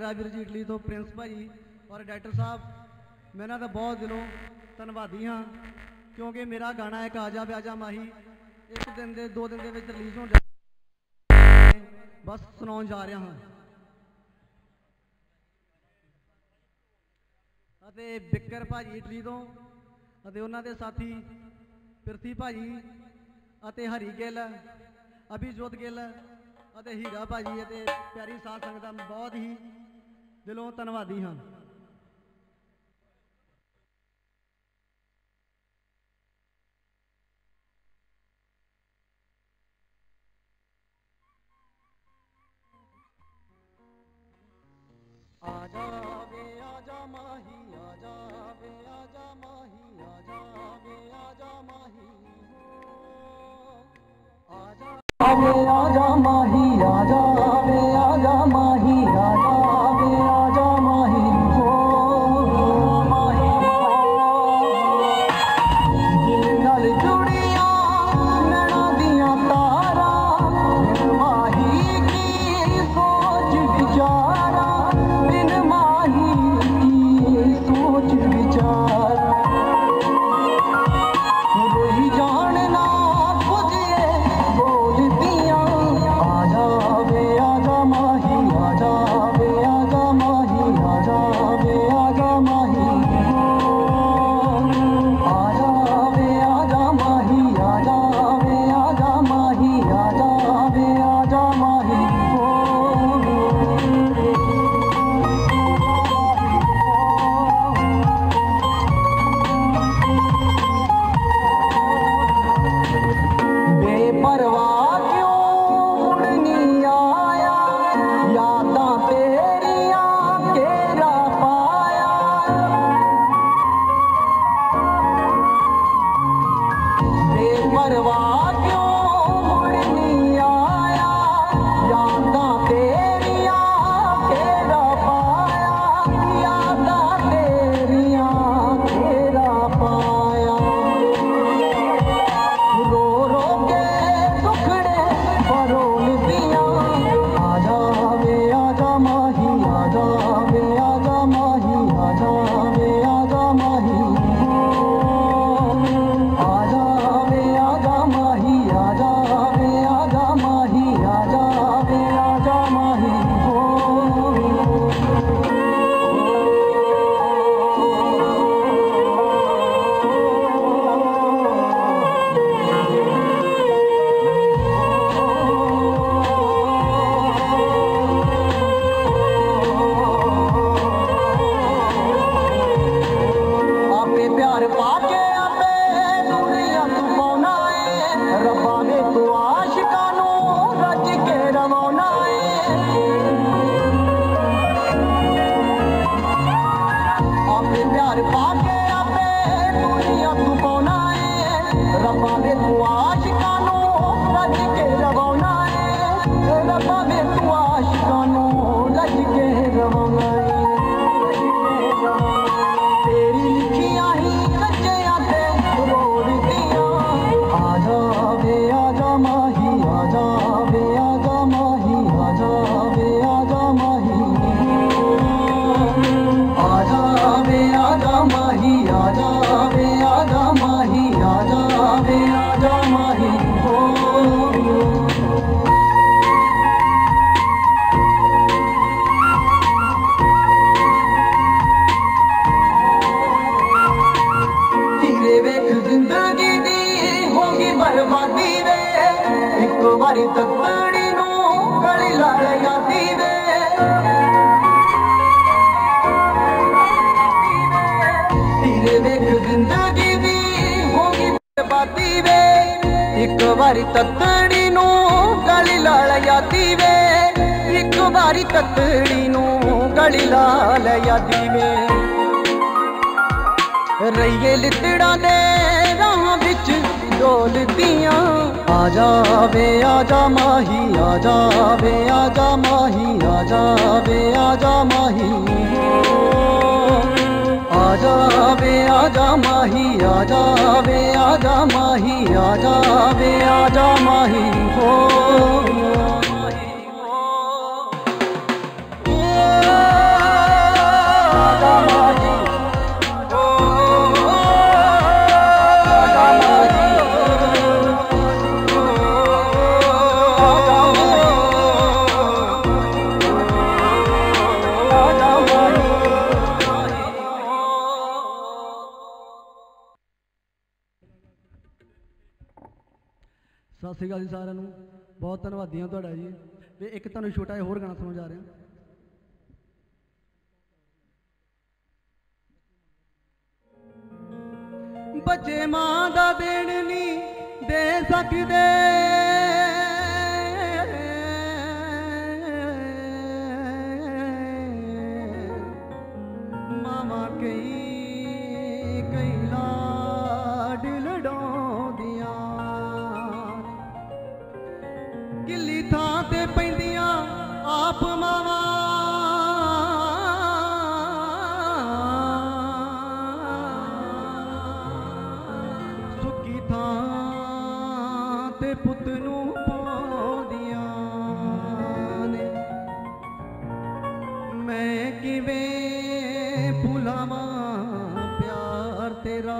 ਰਾਜਵੀਰ ਜੀ ਇਟਲੀ ਤੋਂ ਪ੍ਰਿੰਸ ਭਾਜੀ ਔਰ ਡਾਇਰੈਕਟਰ ਸਾਹਿਬ, ਮੈਂ ਇਹਨਾਂ ਦਾ ਬਹੁਤ ਦਿਲੋਂ ਧੰਨਵਾਦੀ ਹਾਂ ਕਿਉਂਕਿ ਮੇਰਾ ਗਾਣਾ ਇੱਕ ਆਜਾ ਬਿਆਜਾ ਮਾਹੀ, ਇੱਕ ਦਿਨ ਦੇ, ਦੋ ਦਿਨ ਦੇ ਵਿੱਚ ਰਿਲੀਜ਼ ਹੋਣ ਬਸ ਸੁਣਾਉਣ ਜਾ ਰਿਹਾ ਹਾਂ। ਅਤੇ ਬਿੱਕਰ ਭਾਜੀ ਇਟਲੀ ਤੋਂ ਅਤੇ ਉਹਨਾਂ ਦੇ ਸਾਥੀ ਪਿਰਥੀ ਭਾਜੀ ਅਤੇ ਹਰੀ ਗਿੱਲ, ਅਭਿਜੋਤ ਗਿੱਲ ਅਤੇ ਹੀਰਾ ਭਾਜੀ ਅਤੇ ਪਿਆਰੀ ਸਾਧ ਸੰਗਤ ਦਾ ਬਹੁਤ ਹੀ ਦਿਲੋਂ ਧੰਨਵਾਦੀ ਹਾਂ आजा वे आजा माही आजा वे आजा माही आजा वे आजा माही आजा वे आजा आजा वे आजा माही आजा वे आजा माही आजा वे आजा माही। आजा वे आजा माही आजा वे आजा माही आजा वे आजा माही। हो ਸਤਿ ਸ਼੍ਰੀ ਅਕਾਲ ਜੀ ਸਾਰਿਆਂ ਨੂੰ। ਬਹੁਤ ਧੰਨਵਾਦੀ ਹਾਂ ਤੁਹਾਡਾ ਜੀ। ਤੇ ਇੱਕ ਤੁਹਾਨੂੰ ਛੋਟਾ ਜਿਹਾ ਹੋਰ ਗਾਣਾ ਸੁਣਾਉਣ ਜਾ ਰਿਹਾ। ਬੱਚੇ ਮਾਂ ਦਾ ਦੇਣ ਨਹੀਂ ਦੇ ਸਕਦੇ। ਪੁੱਤ ਨੂੰ ਪਾਉਂਦੀਆਂ ਨੇ। ਮੈਂ ਕਿਵੇਂ ਭੁਲਾਵਾਂ ਪਿਆਰ ਤੇਰਾ?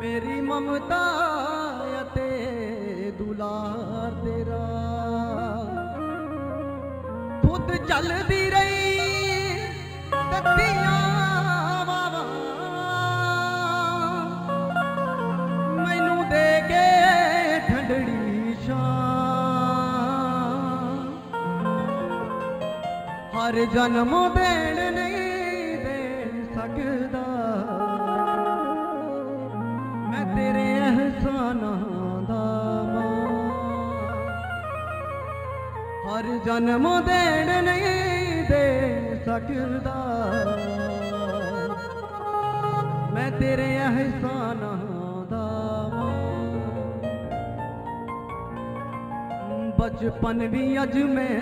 ਮੇਰੀ ਮਮਤਾ ਅਤੇ ਦੁਲਾਰ ਤੇਰਾ। ਖੁਦ ਚੱਲਦੀ ਰਹੀ ਹਰ ਜਨਮ ਦੇਣ ਨਹੀਂ ਦੇ ਸਕਦਾ। ਮੈਂ ਤੇਰੇ ਅਹਿਸਾਨਾਂ ਦਾ ਮਾਂ। ਹਰ ਜਨਮ ਦੇਣ ਨਹੀਂ ਦੇ ਸਕਦਾ। ਮੈਂ ਤੇਰੇ ਅਹਿਸਾਨਾਂ ਦਾ ਮਾਂ। ਬਚਪਨ ਵੀ ਅੱਜ ਮੈਂ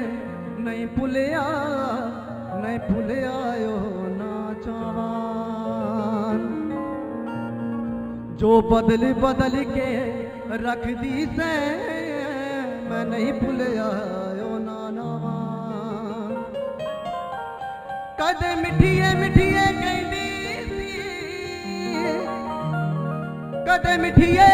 ਨਹੀਂ ਭੁੱਲਿਆ। ਨਹੀਂ ਭੁੱਲਿਆ ਓ ਨਾ ਚਾਵਾਂ। ਜੋ ਬਦਲ ਬਦਲ ਕੇ ਰੱਖਦੀ ਸੈ, ਮੈਂ ਨਹੀਂ ਭੁੱਲਿਆ ਨਾ ਨਾਨਾਵਾ ਕਦੇ ਮਿੱਠੀਏ ਮਿੱਠੀਏ ਕਹਿੰਦੀ ਸੀ, ਕਦੇ ਮਿੱਠੀਏ ਮਿੱਠੀਏ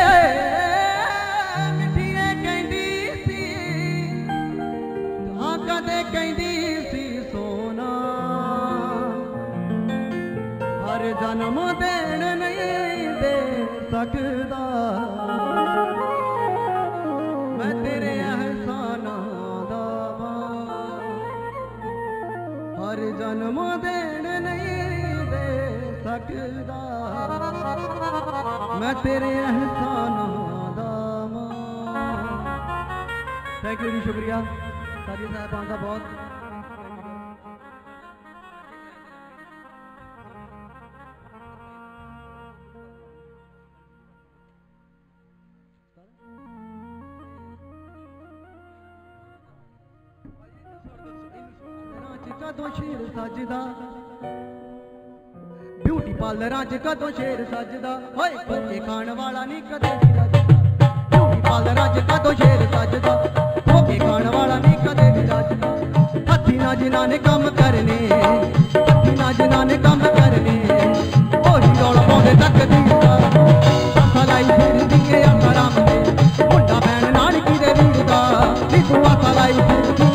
ਮੈਂ ਤੇਰੇ ਅਹਿਸਾਨਾਂ ਦਾ ਮਾਂ। ਥੈਂਕ ਯੂ ਜੀ, ਸ਼ੁਕਰੀਆ। ਸਾਡੀ ਸਾਹਿਬਾਨ ਦਾ ਬਹੁਤ। ਰਾਜ ਕਦੋਂ ਸ਼ੇਰ ਸੱਜਦਾ ਬਿਊਟੀ ਪਾਰਲਰਾਂ ਕਦੋਂ ਸ਼ੇਰ ਸੱਜਦਾ? ਹੋਏ ਬੱਚੇ ਖਾਣ ਵਾਲਾ ਨਹੀਂ ਕਦੇ ਵੀ ਰੱਜਦਾ। ਬਿਊਟੀ ਪਾਰਲਰਾਂ 'ਚ ਕਦੋਂ ਸ਼ੇਰ ਸੱਜਦਾ? ਧੋਕੇ ਖਾਣ ਵਾਲਾ ਨਹੀਂ ਕਦੇ ਵੀ ਰੱਜਦਾ। ਹੱਥੀ ਨਾਲ ਜਿਨ੍ਹਾਂ ਨੇ ਕੰਮ ਕਰਨੇ, ਹੱਥੀ ਨਾਲ ਜਿਨ੍ਹਾਂ ਨੇ ਕੰਮ ਕਰਨੇ। ਉਹੀ ਰੌਲਾ ਪਾਉਂਦੇ ਤੱਕਦੀਰ ਦਾ ਆਸਾ ਲਾਈ ਫਿਰਦੀ ਏ ਆਸਾ ਦੇ ਮੁੰਡਾ ਭੈਣ ਨਾਨਕੀ ਦੇ ਵੀਰ ਨੀ ਤੂੰ ਆਸਾ ਲਾਈ ਫਿਰਦੀ।